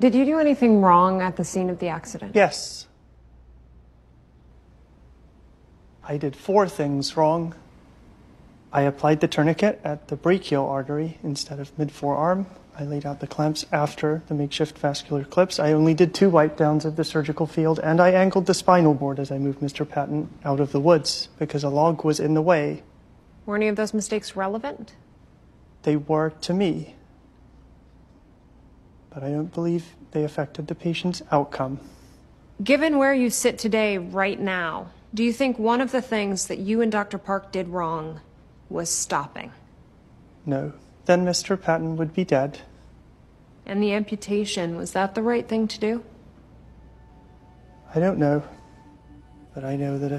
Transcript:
Did you do anything wrong at the scene of the accident? Yes. I did four things wrong. I applied the tourniquet at the brachial artery instead of mid forearm. I laid out the clamps after the makeshift vascular clips. I only did two wipe downs of the surgical field, and I angled the spinal board as I moved Mr. Patton out of the woods because a log was in the way. Were any of those mistakes relevant? They were to me. But I don't believe they affected the patient's outcome. Given where you sit today, right now, do you think one of the things that you and Dr. Park did wrong was stopping? No. Then Mr. Patton would be dead. And the amputation, was that the right thing to do? I don't know. But I know that if